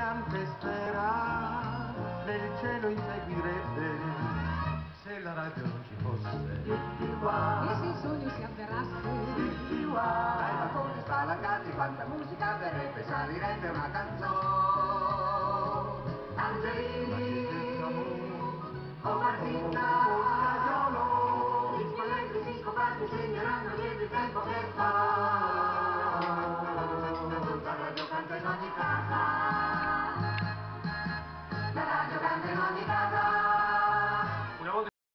cantante spera nel cielo inseguirebbe se la radio non ci fosse. E se il sogno si avverasse? Dai balconi spalancati quanta musica verrebbe salirebbe una canzone. Angelini o Martina Cagiolo gli spalletti sincopati segneranno dietro il tempo